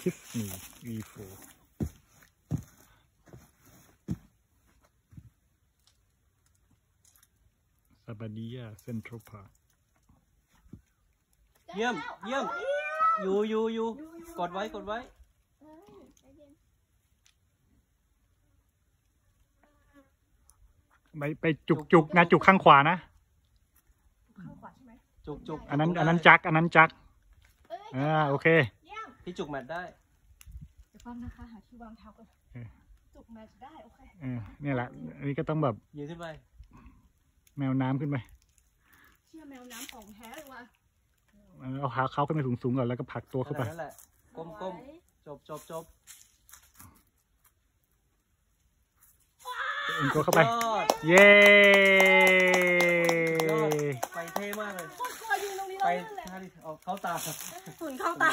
คิสมี V4 ซาบาดียาเซ็นทรัลพาร์คเยี่ยม เยี่ยม อยู่อยู่อยู่กดไว้ กดไว้เอ้ยใจเย็นไปไปจุกจุกนะ จุกข้างขวานะเข้าขวาใช่ไหมจุกจุกอันนั้นจุกอันนั้นได้จัก อันนั้นจักเอ้ยอ่าโอเคเยี่ยมพี่จุกแมทได้เดี๋ยวฟังนะคะหาที่วางเท้าก่อนเออจุกแมทได้โอเคเออเนี่ยแหละอันนี้ก็ต้องแบบยืนขึ้นไปแมวน้ำขึ้นไปเชื่อแมวน้ำของแท้เลยว่ะเอาขาเขาขึ้นไปสูงๆก่อนแล้วก็ผลักตัวเข้าไปนั่นแหละก้มก้มไว้จบจบจบเอ็นตัวเข้าไปยอดเย้ยอดไปเท่มากเลย โคตรกลัวยืนตรงนี้ไปเลยนั่นแหละท่าดิเอาเข้าตาฝุ่นเข้าตา